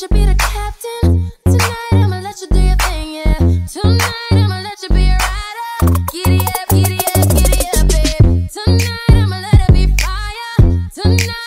let you be the captain. Tonight I'ma let you do your thing, yeah. Tonight I'ma let you be a rider. Giddy up, giddy up, giddy up, babe. Tonight I'ma let it be fire. Tonight.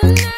tonight.